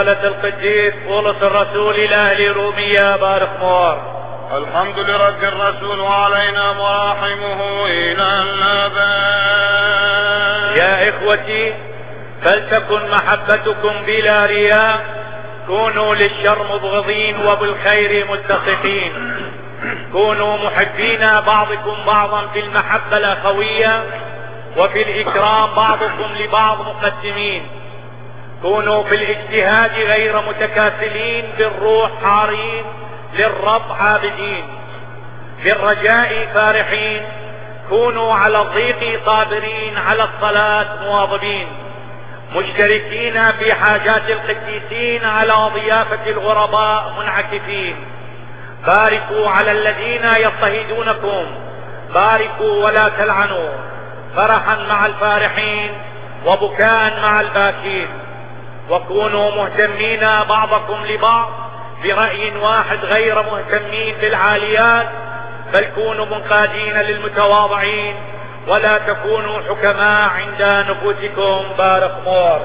رسالة القديس بولس الرسول إلى أهل روميا بارك مور. الحمد لرب الرسول وعلينا مراحمه إلى الأبد. يا إخوتي فلتكن محبتكم بلا رياء كونوا للشر مبغضين وبالخير متقين كونوا محبين بعضكم بعضا في المحبة الأخوية وفي الإكرام بعضكم لبعض مقدمين. كونوا في الاجتهاد غير متكاسلين بالروح حارين للرب عابدين بالرجاء فارحين كونوا على الضيق صابرين على الصلاة مواظبين مشتركين في حاجات القديسين على ضيافة الغرباء منعكفين باركوا على الذين يضطهدونكم باركوا ولا تلعنوا فرحا مع الفارحين وبكاء مع الباكين وكونوا مهتمين بعضكم لبعض برأي واحد غير مهتمين بالعاليات بل كونوا منقادين للمتواضعين ولا تكونوا حكماء عند نفوسكم. بارك مور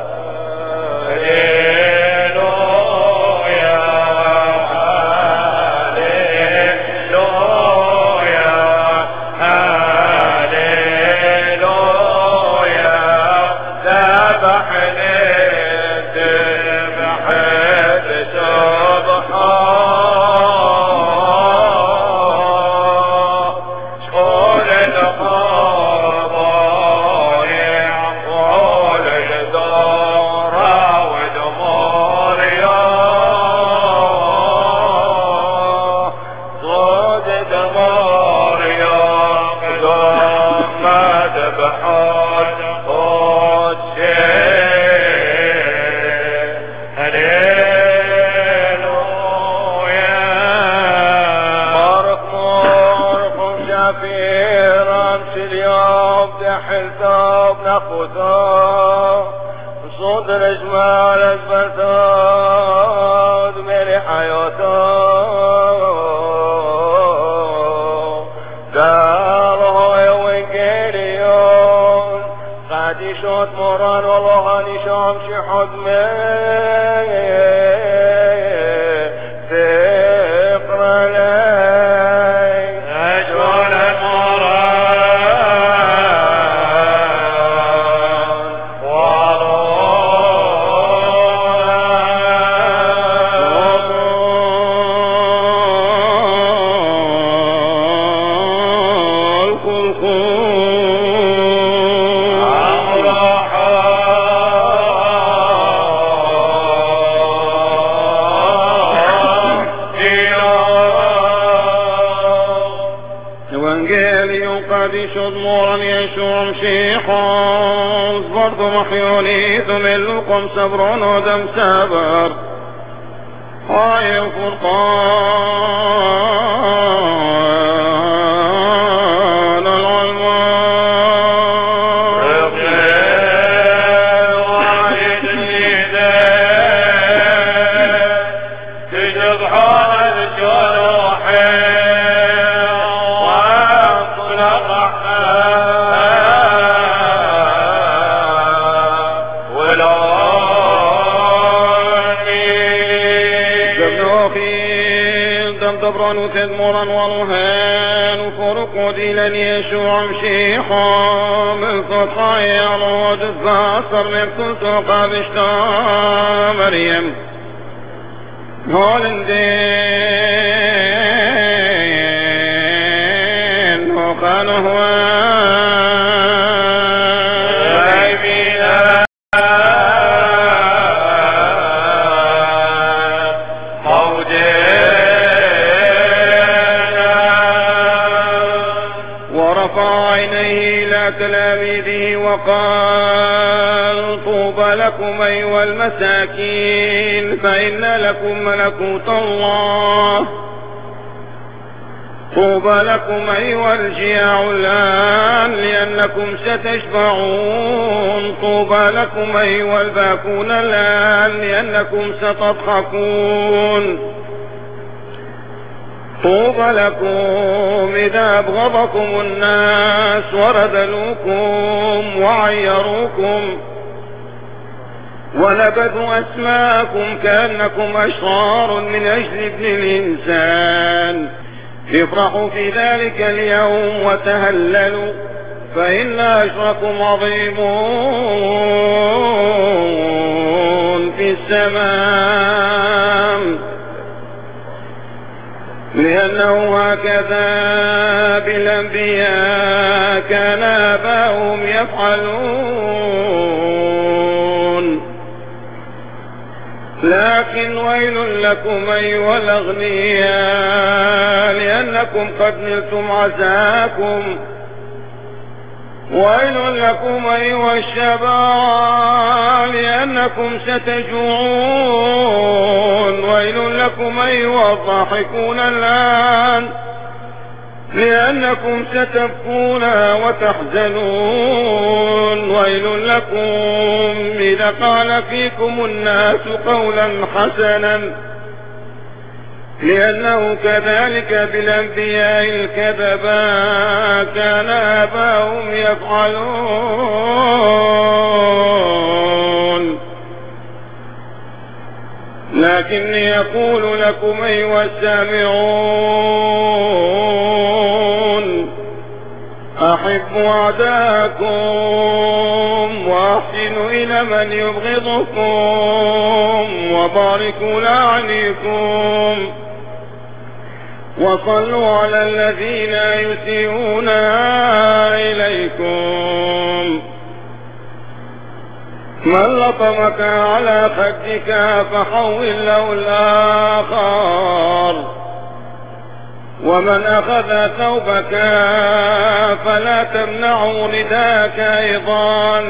هاي الفرقان نبتل توقع بشتا مريم. لكم أيها الجياع الآن لأنكم ستشبعون. طوبى لكم أيها الباكون الآن لأنكم ستضحكون. طوبى لكم إذا أبغضكم الناس وردلوكم وعيروكم ونبذوا أسماءكم كأنكم أشرار من أجل ابن الإنسان. افرحوا في ذلك اليوم وتهللوا فإن أجركم عظيم في السماء. لأنه هكذا بالأنبياء كان آباؤهم يفعلون. لكن ويل لكم أيها الأغنياء لأنكم قد نلتم عزاكم. ويل لكم أيها الشباب لأنكم ستجوعون. ويل لكم أيها الضاحكون الآن لأنكم ستبكون وتحزنون. ويل لكم إذا قال فيكم الناس قولا حسنا. لأنه كذلك بالأنبياء الكذبا كان آباؤهم يفعلون. لكني أقول لكم أيها السامعون أحبوا أعداءكم وأحسنوا إلى من يبغضكم وباركوا لعنيكم وصلوا على الذين يسيئون إليكم. من لطمك على خدك فحول له الآخر. ومن أخذ ثوبك فلا تمنعوا رداك أيضا.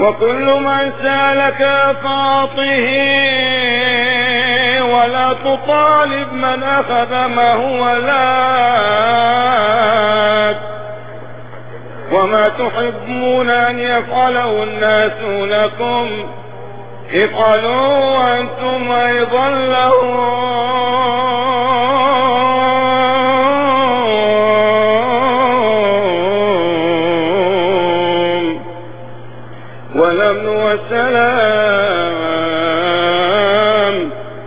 وكل من سألك فاعطه ولا تطالب من أخذ ما هو لك. وما تحبون أن يفعله الناس لكم. افعلوا وأنتم أيضا لهم والأمن والسلام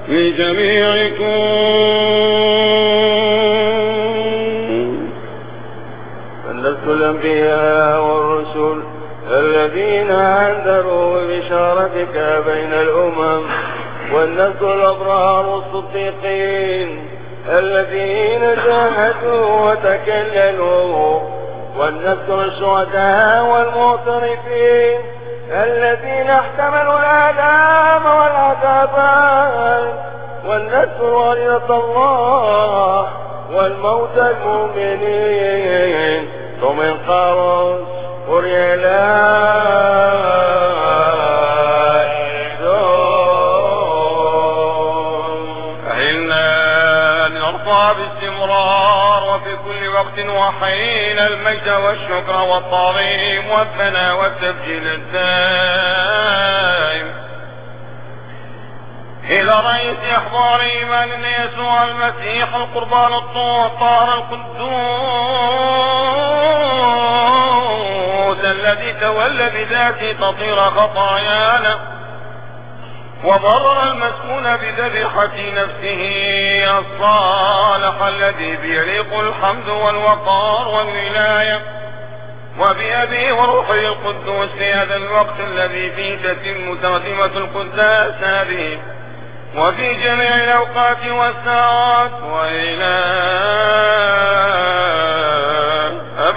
لجميعكم فلست الأنبياء الذين أنذروا ببشارتك بين الأمم والنذر الأبرار والصديقين الذين جاهدوا وتكللوا والنذر الشهداء والمعترفين الذين احتملوا الآلام والعذابات والنذر ولية الله والموت المؤمنين. ثم انقرض وحين المجد والشكر والتعظيم والثناء والتبجيل الدائم إلى رئيس إحضار إيماننا يسوع المسيح القربان الطاهر القدوس الذي تولى بذاته تطير خطايانا وبرر المسكون بذبيحة نفسه الصالح الذي بيليق الحمد والوقار والولاية وبأبي وروحه القدوس في هذا الوقت الذي فيه تتم ترجمة القداس هذه وفي جميع الأوقات والساعات وإلى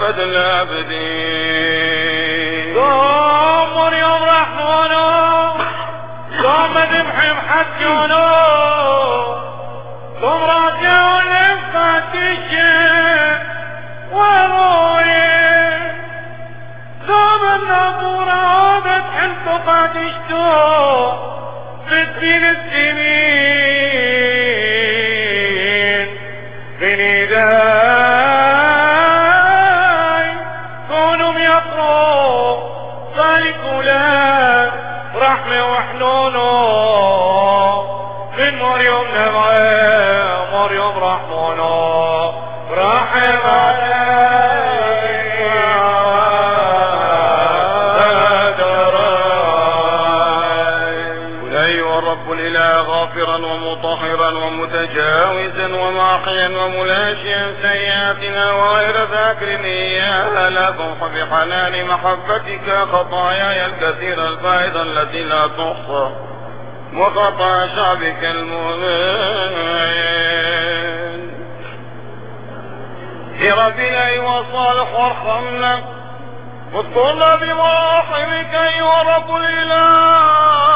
أبد الآبدين قوم يوم رحمانه قوم ذبح محجونه قوم راجعوا لفتشه ورويه قوم النبورة بتحل فقدشته بتبين السنين. وحنونه من مريم نبعي مريم رحمونه رحم الرب الإله غافرا ومطهرا ومتجاوزا وماحيا وملاشيا سيئاتنا وغير ذاكر إياها. تمح بحنان محبتك خطاياي الكثيرة الفائدة التي لا تحصى وخطايا شعبك المؤمن. لا أيها الصالح وارحمنا. واذكرنا بمراحمك أيها رب الإله.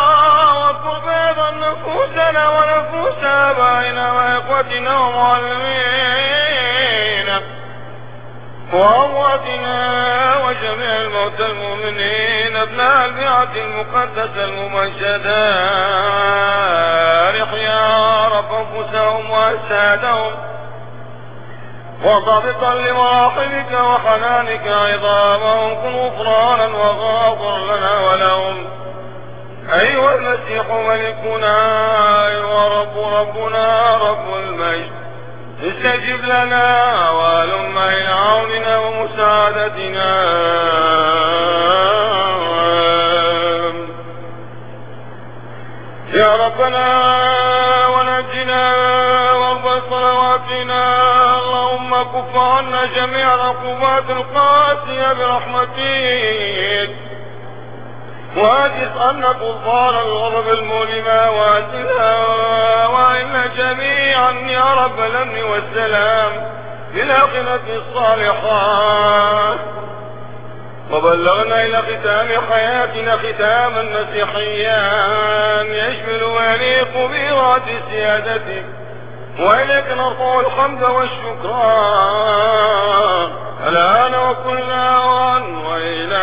بيضا نفوسنا ونفوس آبائنا وإخوتنا ومعلمينا وأمواتنا وجميع الموتى المؤمنين. أبناء البيعة المقدسة الممجدة. يا رب أنفسهم وأجسادهم. وضابطا لمراحمك وحنانك عظامهم كن غفرانا وغافر لنا ولهم. أيها المسيح ملكنا أيها رب ربنا رب المجد. استجب لنا وألم إلى عوننا ومساعدتنا. يا ربنا ونجنا وارض صلواتنا. اللهم كف عنا جميع العقوبات القاسية برحمتك. واجز عنا كفار الغضب المؤلمة وازلها وإن جميعا يا رب الأمن والسلام للآخرة الصالحات. وبلغنا إلى ختام حياتنا ختاما مسيحيا يشمل ويليق بإرادة سيادتك. وإليك نرفع الحمد والشكران. الآن وكل آن وإلى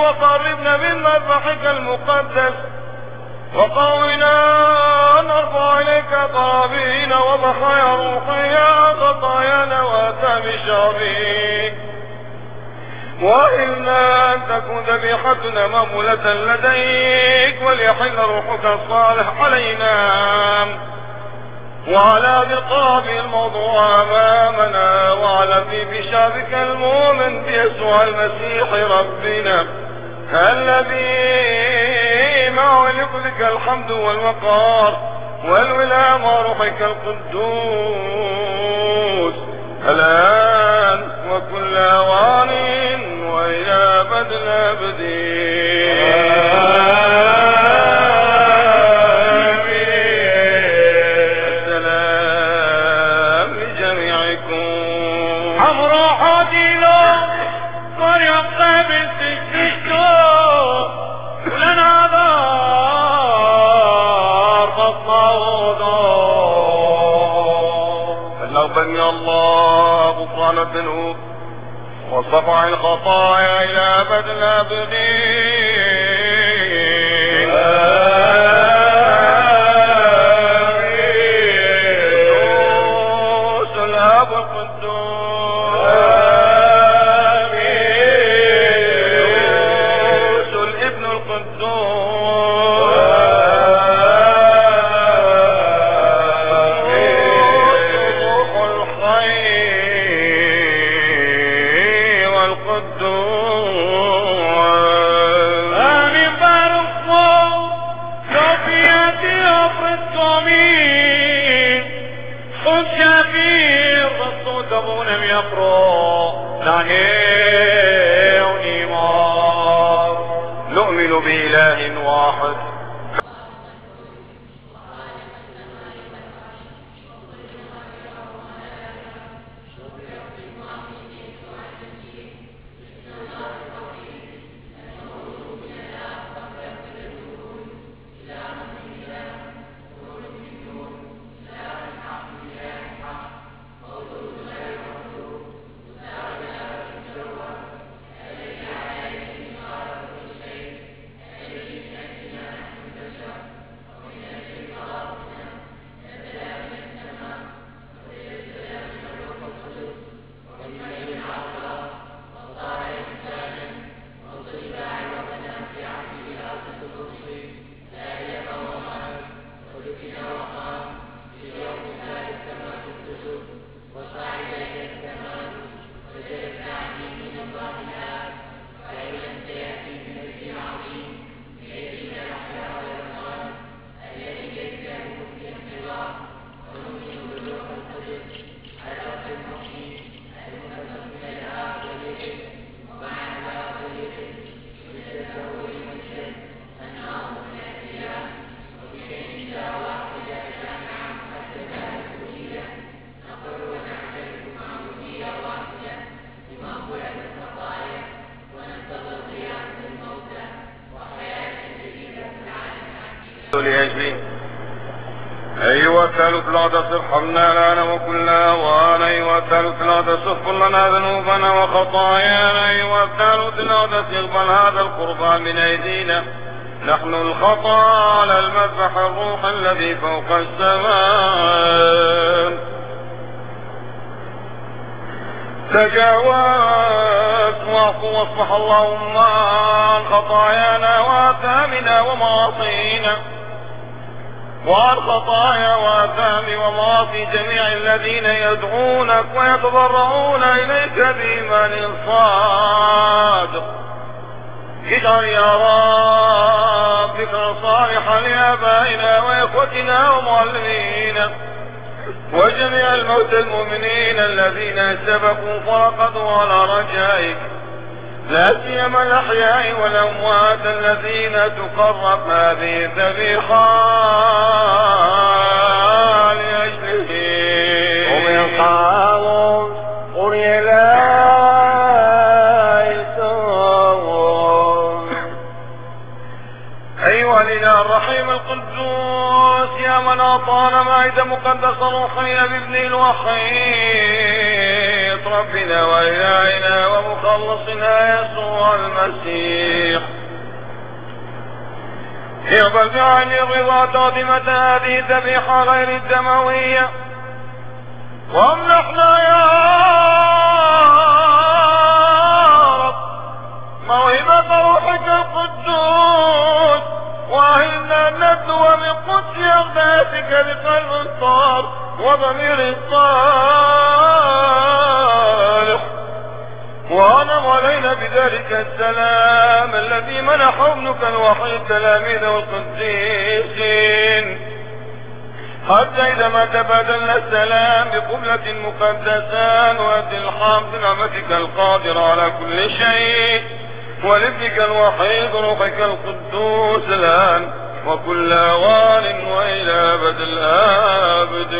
وقربنا من مذبحك المقدس. وقونا نرفع إليك قرابين وضحايا روحيا خطايانا واتام شريك وإلا أن تكون ذبيحتنا مقبولة لديك وليحل روحك الصالح علينا. وعلى رقاب الموضوع أمامنا وعلى في بشابك المؤمن بيسوع المسيح ربنا. الذي معه لك الحمد والوقار والولاء وروحك القدوس. الآن وكل أوان وإلى بدل السلام لجميعكم. عمر حديلو وريقى الله غفران الذنوب وصفع الخطايا إلى بدل الأبدين دبونم يقرو ناني ونيمار. نؤمن بإله واحد. لأجلي. أيها الثالث لا تصرحمنا لنا وكل أوان أيها الثالث لا تصف لنا ذنوبنا وخطايانا. أيها الثالث لا تقبل هذا القربان من أيدينا. نحن الخطا على المذبح الروح الذي فوق السماء تجاوز واعف واصفح اللهم عن خطايانا وآثامنا ومعاصينا. وعن خطايا وآثام ومعاصي جميع الذين يدعونك ويتضرعون إليك بإيمان صادق اجعل يا رب ذكرا صالحا لآبائنا وإخوتنا ومعلمينا وجميع الموتى المؤمنين الذين سبقوا فرقدوا على رجائك. لا سيما الأحياء والأموات الذين تقرب هذه الذبيحة لأجلهم. ومن قاموا قري لا أيها الإله الرحيم القدوس يا من أعطانا مائدة مقدسة روحية بابن الوحيد. ربنا وإلهنا ومخلصنا يسوع المسيح. اقبل بعني الرضا تقدمة هذه الذبيحة غير الدموية. وامنحنا يا رب موهبة روحك القدوس. وأهلنا ندعو من قدس أغنيتك بقلب صار وضمير صالح وأنم علينا بذلك السلام الذي منح ابنك الوحيد تلاميذه القديسين. حتى إذا ما تبادلنا السلام بقبلة مقدسة نؤدي الحمد نعمتك القادرة على كل شيء. ولابنك الوحيد روحك القدوس الآن وكل أوان وإلى أبد الآبدين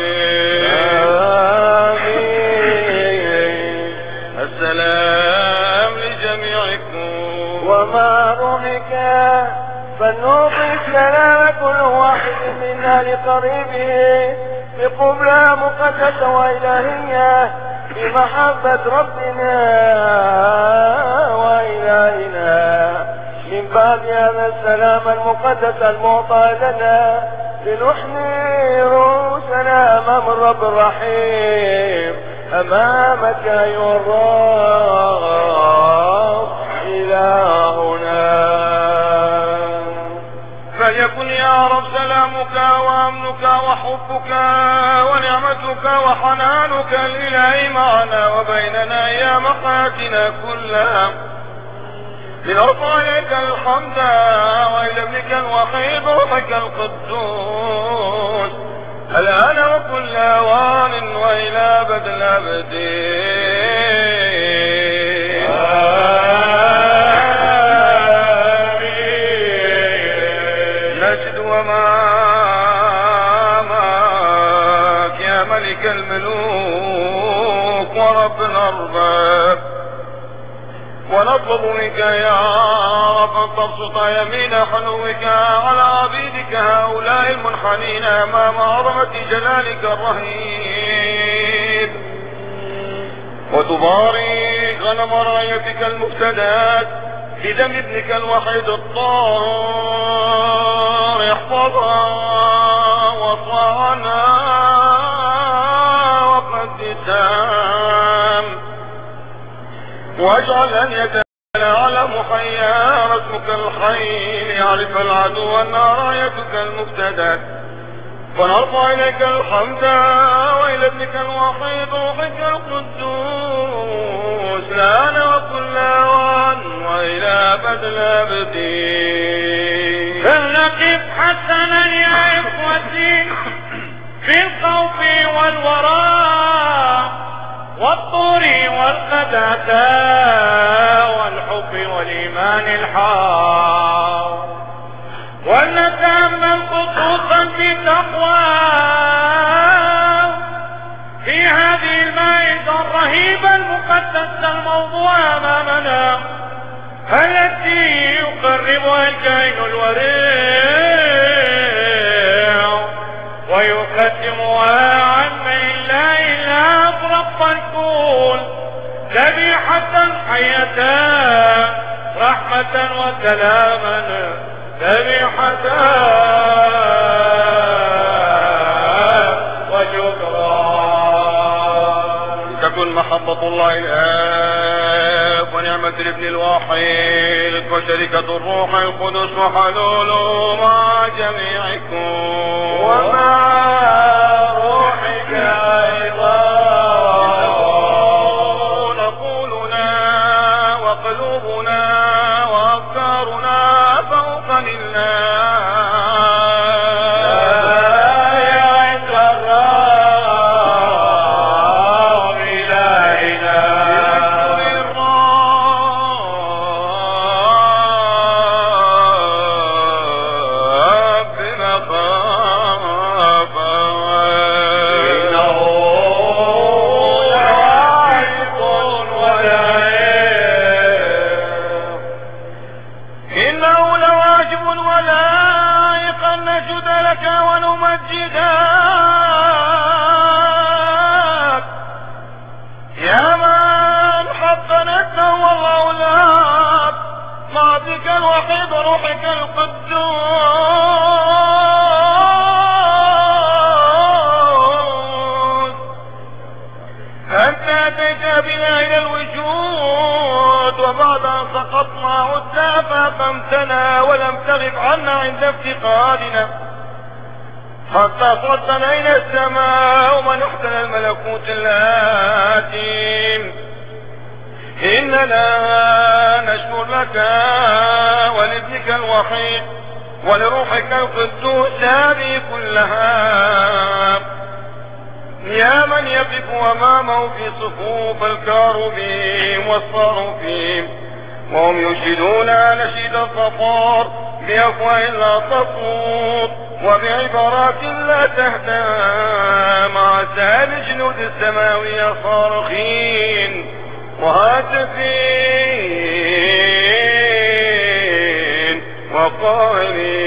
السلام. لجميعكم وما روحك فلنعطي السلام كل واحد منا لقريبه بقبلة مقدسة وإلهية بمحبة ربنا وإلهنا من بعد هذا السلام المقدس المعطى لنا لنحني رؤوسنا أمام الرب الرحيم. أمامك أيها الرب إلهنا فليكن يا رب سلامك وأمنك وحبك ونعمتك وحنانك الالهي معنا وبيننا يا مقاتنا كلها. لنرفع إليك الحمد وإلى ابنك الوحيد روحك القدوس. الآن وكل آوان وإلى ابد الأبدين. الأرباب ونطلب منك يا رب أن تبسط يمين حلوك على عبيدك هؤلاء المنحنين أمام عظمة جلالك الرهيب. وتبارك غنم رايتك المفتدات بدم ابنك الوحيد الطاهر. احفظها واصفعنا واجعل أن يتعالى محيا رسمك الحي ليعرف العدو أن رايتك المفتدات فنرفع إليك الحمد وإلى ابنك الوحيد روحك القدوس. لنا وكل أوان وإلى أبد الأبدين فلنقف حسنا يا إخوتي في الخوف والوراء. والطور والقداسة والحب والإيمان الحار. ولنتأمل خصوصا في تقوى في هذه المائدة الرهيبة المقدسة الموضوع أمامنا التي يقربها الكائن الوريع ويقدمها عن من لا إله رب الكون. ذبيحة حية رحمة وسلاما. ذبيحة وشكرا. تكن محبة الله الآب ونعمة الابن الواحد وشركة الروح القدس وحلوله مع جميعكم. ومع قرآني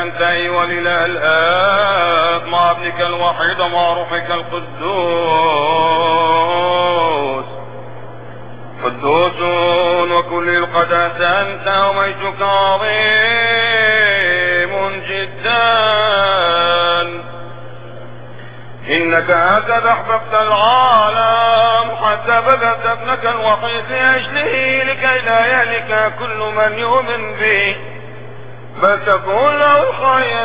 ينتهي ولله الآب مع ابنك الوحيد مع روحك القدوس. قدوس وكل القداس أنت وميتك عظيم جدا. إنك أنت أحببت العالم. حتى بذلت ابنك الوحيد لأجله لكي لا يهلك كل من يؤمن به. فتكون خيرا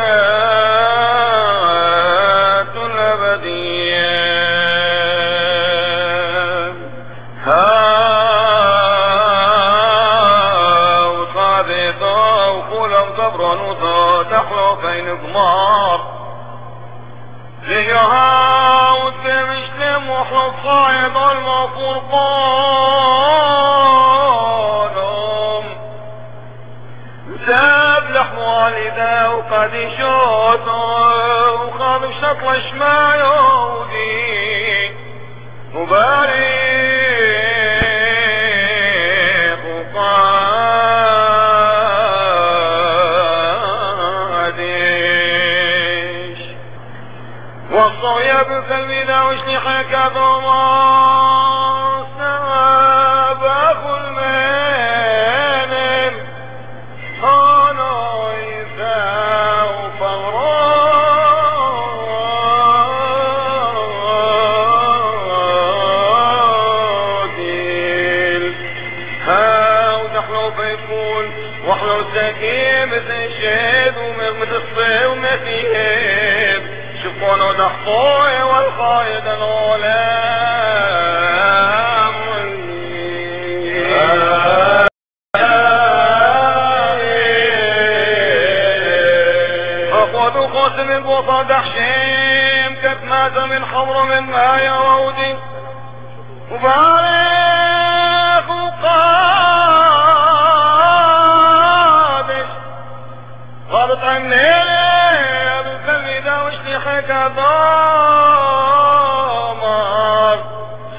تتضامر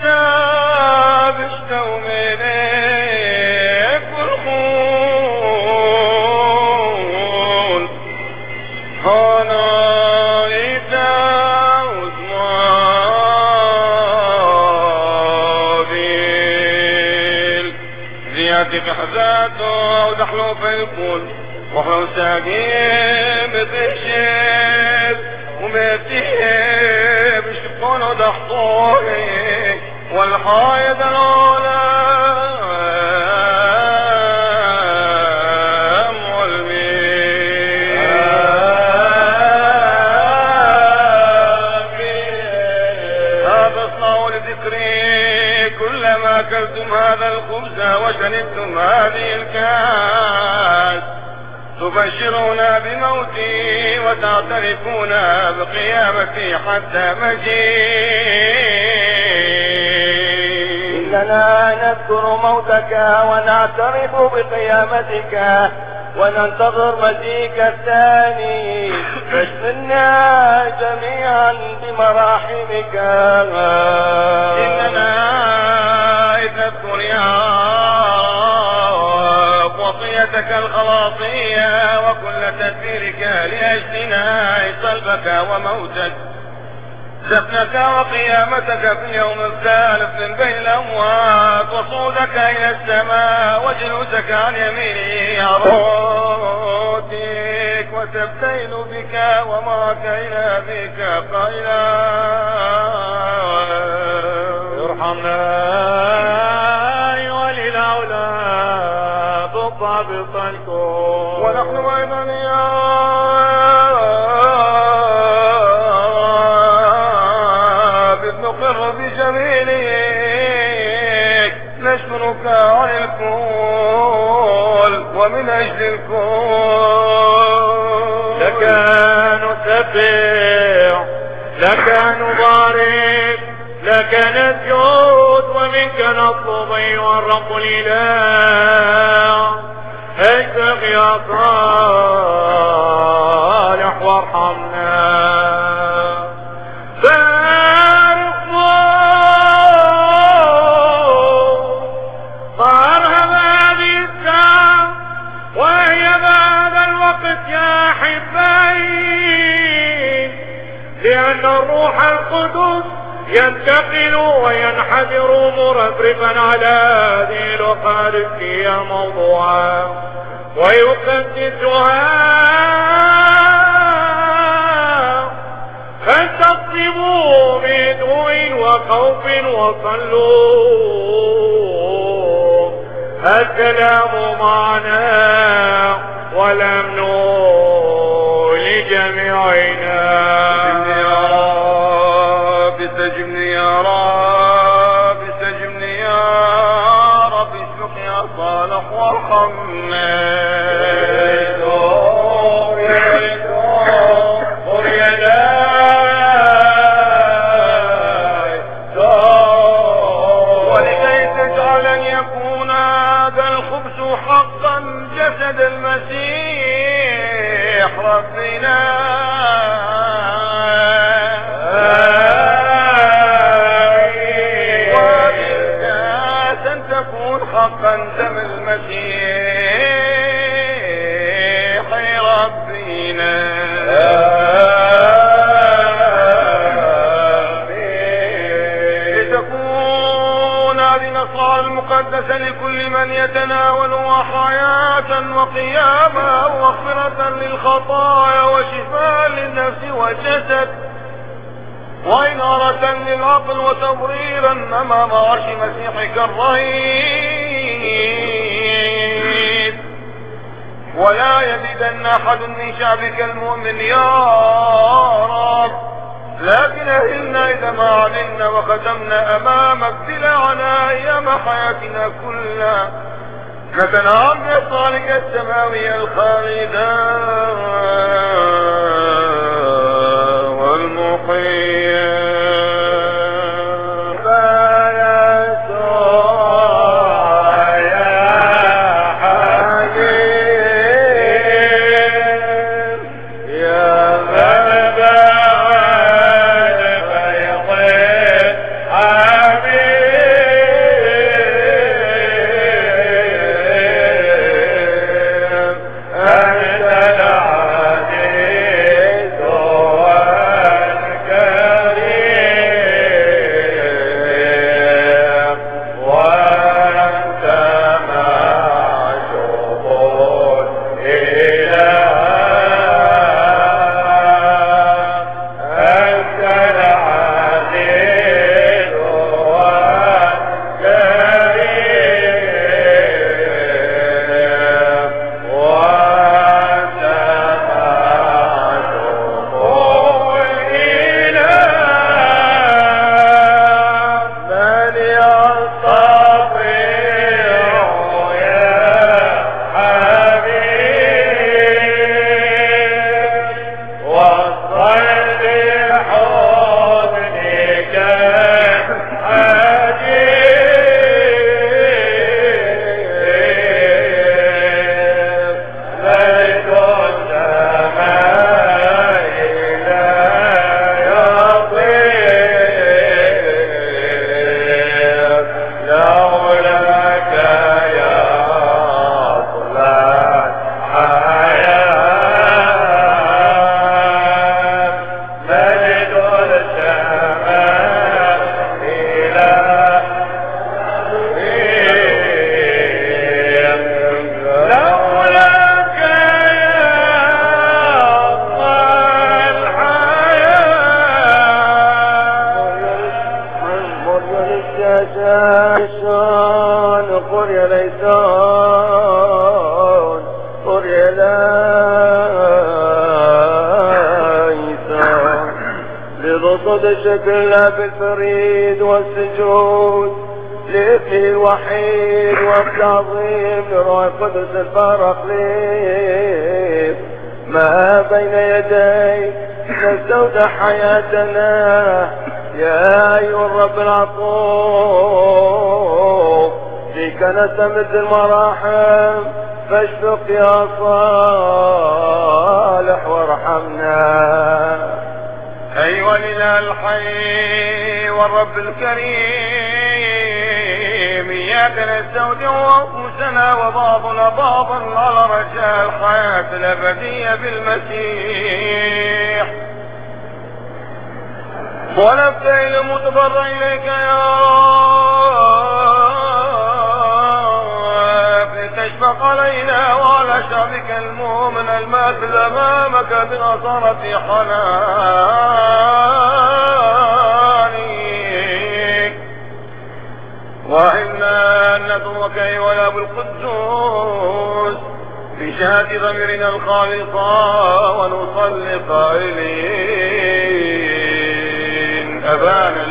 شاب اشتو منك والخون. هنا يتعود مابيل زيادة بحذاته ودحله في الكل وحوساقين بتشيل وما فيها بشقنا دحضاري والحايد العالم والمين أبصع لذكري كلما أكلتم هذا الخبز وشربتم هذه الكاس تبشرون بموتي وتعترفون بقيامتي حتى مجيء. إننا نذكر موتك ونعترف بقيامتك وننتظر مجيك الثاني. فاشملنا جميعا بمراحمك. إننا إذ نذكر يا وصيتك الخلاصية وكل تدبيرك لأجلنا صلبك وموتك. دفنك وقيامتك في اليوم الثالث من بين الأموات وصعودك إلى السماء وجلوسك عن يمينه عروتك وتبتين بك ومعك إلى بك قائلا. ارحمنا. ضابطكم ونحن أيضا يا رب نقر بجميلك. نشكرك عن الكل ومن أجل الكل. لك نسبح لك نبارك لك نسجد ومنك نطلب أيها الرب الإله. اشفق يا صالح وارحمنا. يا لأن الروح القدس ينتقل وينحدر مرفرفا على هذه الأخارستية الموضوعة ويقدسها. فاستقسموا بدون وخوف وصلوا. السلام معنا والأمن لجميعنا. لا بالفريد والسجود لابنه الوحيد والتعظيم لروح القدس البراقليط ما بين يديك نستودع حياتنا يا أيها الرب العطوف فيك نستمد المراحم فاشفق يا صالح وارحمنا. أيها الإله الحي والرب الكريم. إياك نستودع أنفسنا وبعضنا بعضا على رجاء الحياة الأبدية بالمسيح. ونبتهل متضرع إليك يا رب لتشفق علينا وعلى شعبك المؤمن الماثل أمامك بنصرة حنانك وإنا ندعوك أيها الأب القدوس بشهادة ضميرنا الخالصة ونصلي قائلين. أبانا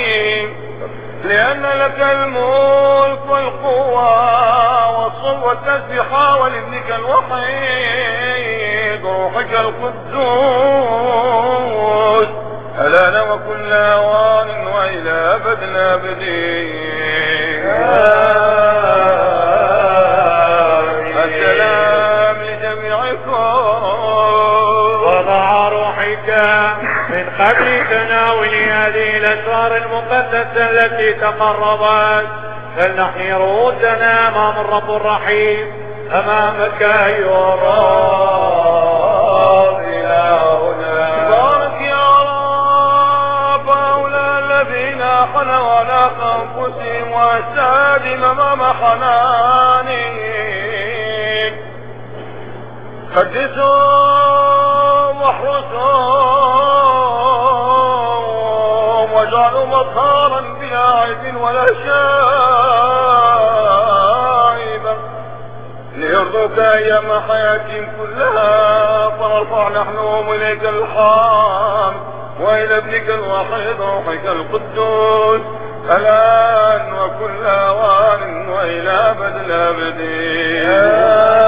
يحاكيم لأن لك الملك والقوة والصلب والتسبيحة ولابنك الوحيد روحك القدوس التي تقربت فلنحني رؤوسنا امام الرب الرحيم أمامك أيها الرب إلهنا. بارك يا رب هؤلاء الذين حنوا على أنفسهم واجسادهم أمام حنانك قدسهم واحرسهم مطهارا بلا عيب ولا شائبه ليرضوك أيام حياتهم كلها فنرفع نحن اليك الحام وإلى ابنك الوحيد روحك القدوس. ألان وكل آوان وإلى ابد الابدين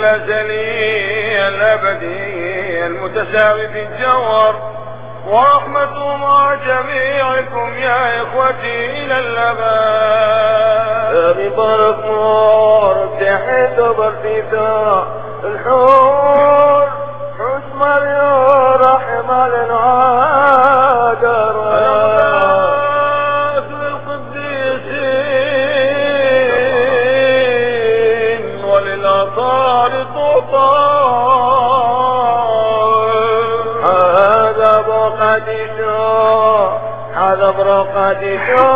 الأزلي الأبدي المتساوي في الجوهر ورحمته مع جميعكم يا إخوتي إلى الأبد. ببارك نور تحت برتيتا الحور حس مريم رحم الانعادر هذا برقديشو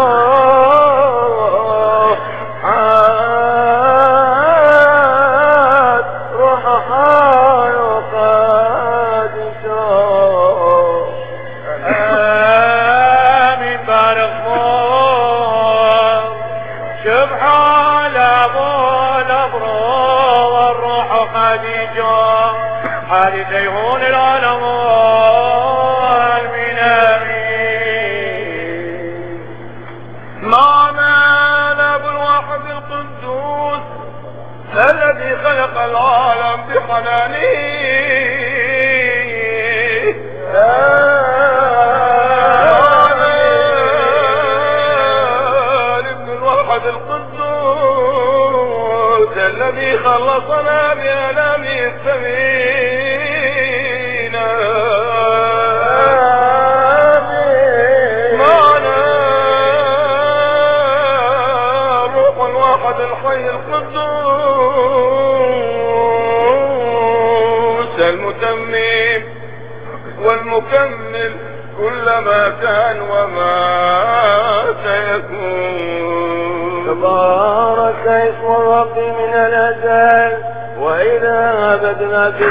حاد روح حال قديشو آمين بارك الله سبحان أبو الأبرو والروح خديجة حادثيهون العالم من خلق العالم بحنانه الذي خلصنا بألام السبيل والمكمل كل ما كان وما سيكون. تبارك اسم الرب من الأزل وإلى أبد الآبدين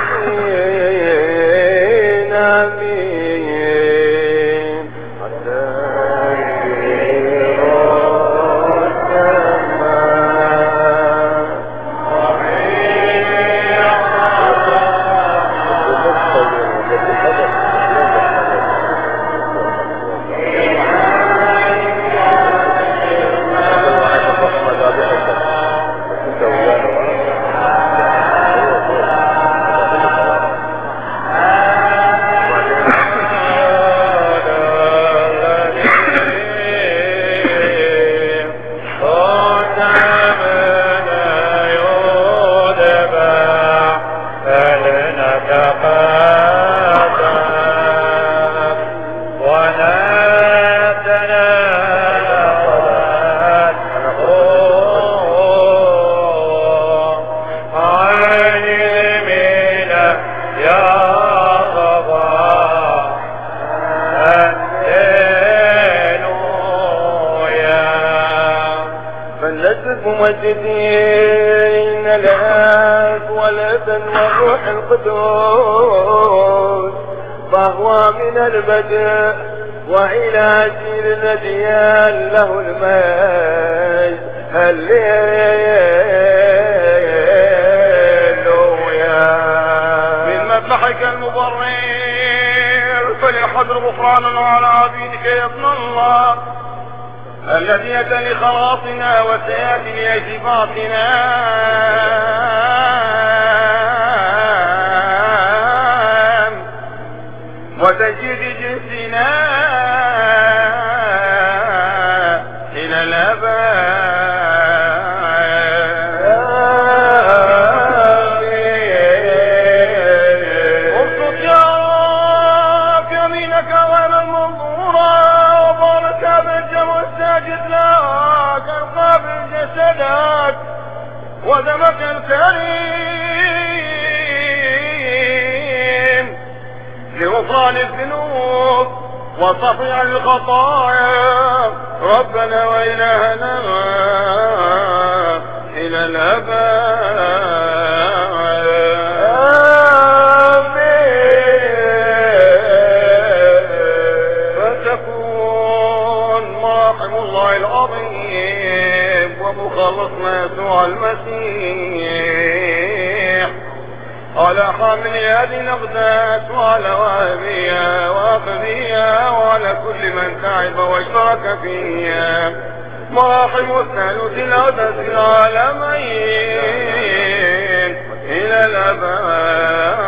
ممجدين الآب والابن والروح القدوس فهو من البدء وإلى جيل الأديان له المجد. هللويا. من مذبحك المبرر فليحضر غفرانا على أتى لخلاصنا وسيأتي لإجباطنا وصفع الخطايا ربنا وإلهنا إلى الأبد. الله العظيم ومخلصنا يسوع المسيح. على حامل هذه وعلى وهبيها وأخذيها وعلى كل من تعب واشترك فيها. مراحم الثالث الأقدس العالمين إلى الأبد.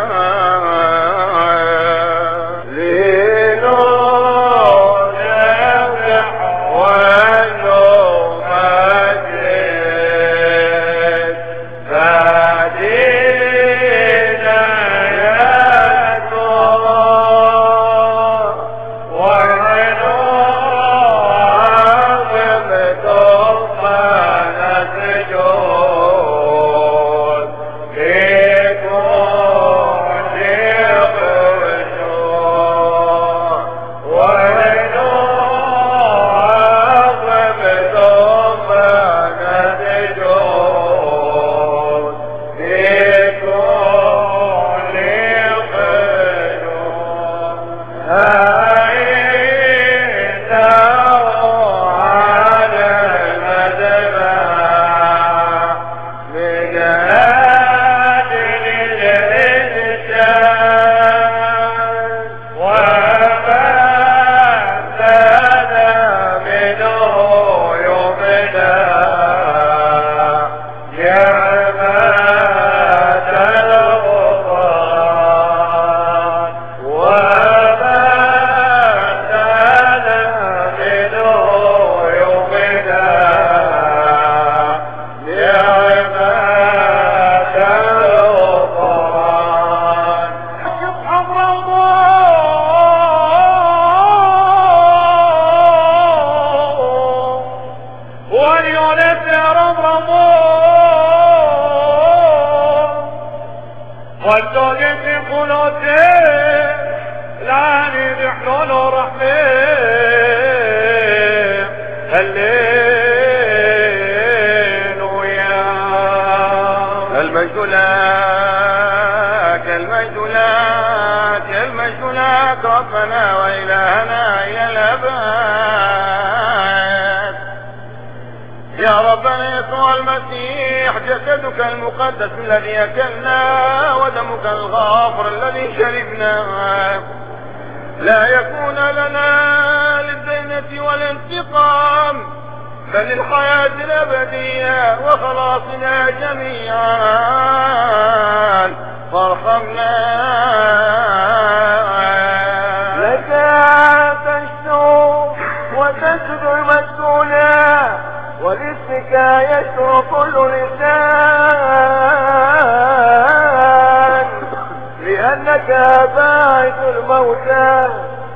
لأنك باعث الموتى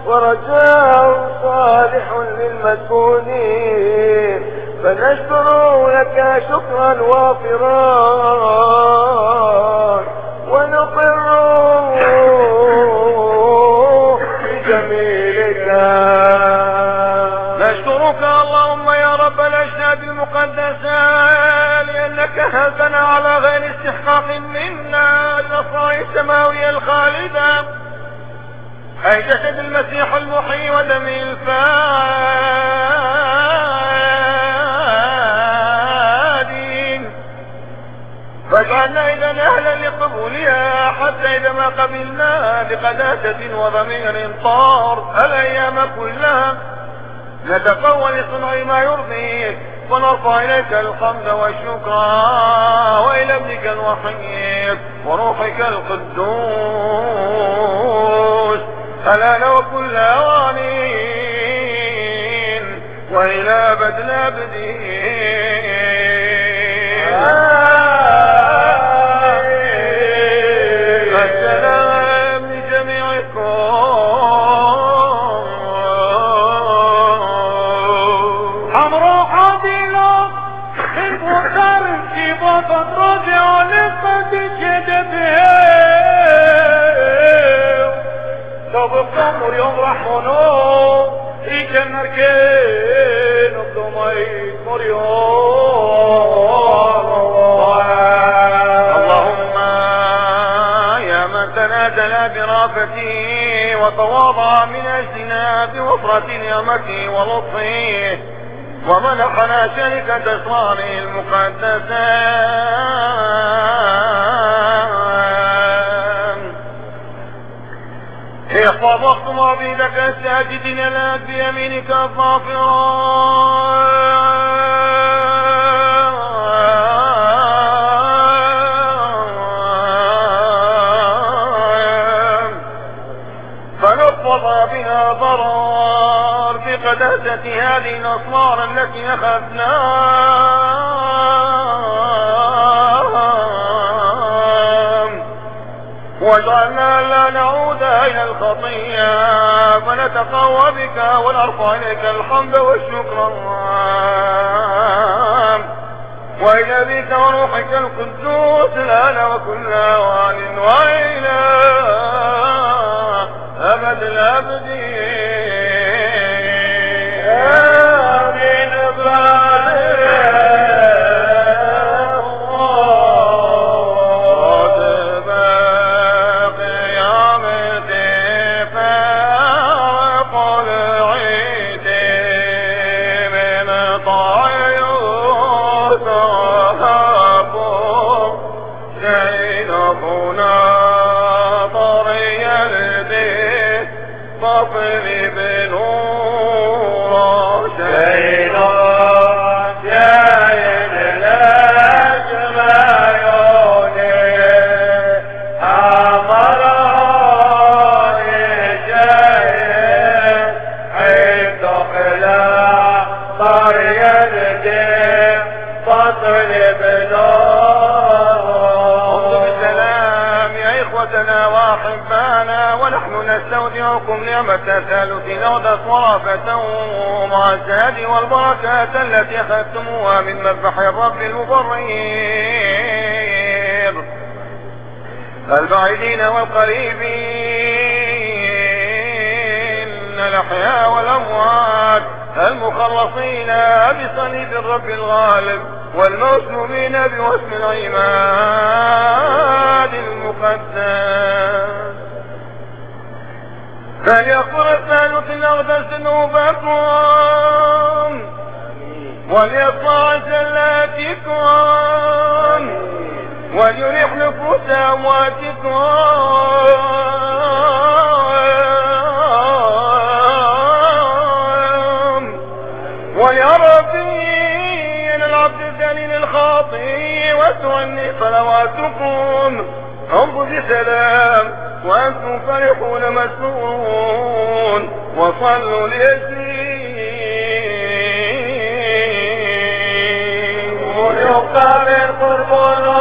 ورجاء صالح للمسكونين فنشكر لك شكرا وافرا. ونقر بجميلك نشكرك اللهم يا رب الأجناد المقدسة لأنك هزنا على غير استحقاق منا الأسرار السماوية الخالدة. أي جسد المسيح المحيي ودم الفادين. فاجعلنا إذا أهلا لقبولها حتى إذا ما قبلنا بقداسة وضمير طار. الأيام كلها نتقوى لصنع ما يرضيك. ونرفع إليك الحمد والشكر وإلى ابنك الوحيد وروحك القدوس. الآن وكل أوانين وإلى أبد الآبدين يوم رحمنو إيجا مركين الضميت اللهم يا من تنازل برافته وتواضع من اجلنا بوفرة نعمته ولطفه ومنحنا شركة اسراره المقدسة احفظ واختم عبيدك الساجدين لك بيمينك الظافرا فنفض بها ضرار بقداسة هذه الأصوار التي أخذناها. واجعلنا لا نعود إلى الخطية. فنتقوى بك ونرفع إليك الحمد والشكر. وإلى بك وروحك القدوس الآن وكل أوان وإلى أبد الآبدين. آمين. طفل إخوتنا وأحبانا ونحن نستودعكم نعمة ثالثنا وتصرافة ومعزات والبركات التي أخذتموها من مذبح الرب المبرر. البعيدين والقريبين الأحياء والأموات المخلصين بصليب الرب الغالب والمسلمين بوسم العماد المقدس فليغفر الثالث الأغدس ذنوبكم وليصنع زلاتكم وليريح نفوس أمواتكم. العبد الذليل الخاطئ وتغني صلواتكم. هم بسلام وأنتم فرحون مسنون. وصلوا ليسير. يقام القربان